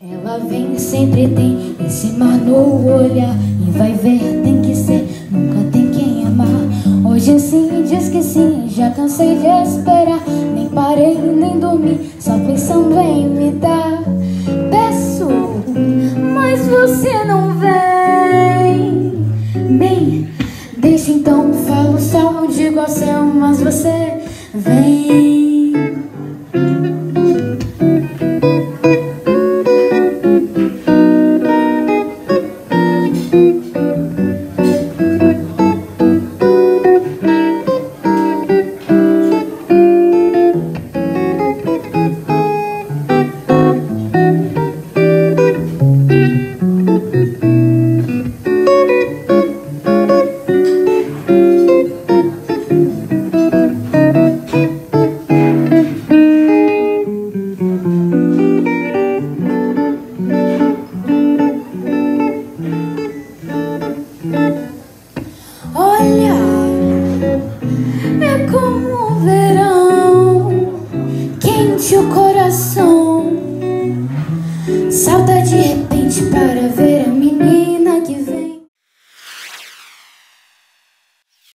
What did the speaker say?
Ela vem, sempre tem esse mar no olhar. E vai ver, tem que ser, nunca tem quem amar. Hoje sim, diz que sim, já cansei de esperar. Nem parei, nem dormi, só pensando em me dar. Peço, mas você não vem. Bem, deixa então, falo só, digo ao céu Mas você vem como o verão, quente o coração,